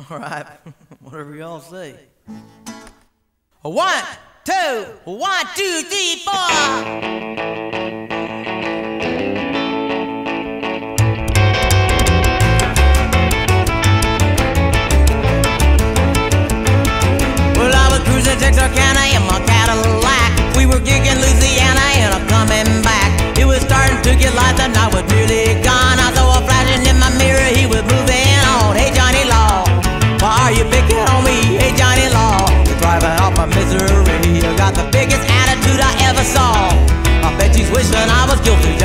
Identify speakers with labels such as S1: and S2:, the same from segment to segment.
S1: All right, whatever y'all say. One, two, one, two, three, four. wish that I was guilty.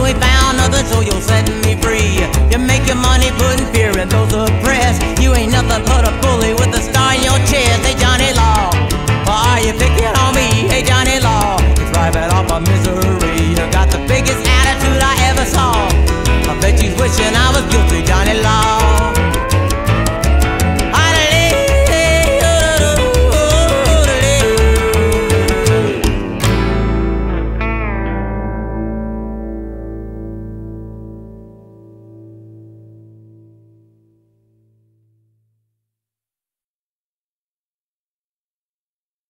S1: you ain't found nothing, so you'll set me free. You make your money putting fear in those oppressed.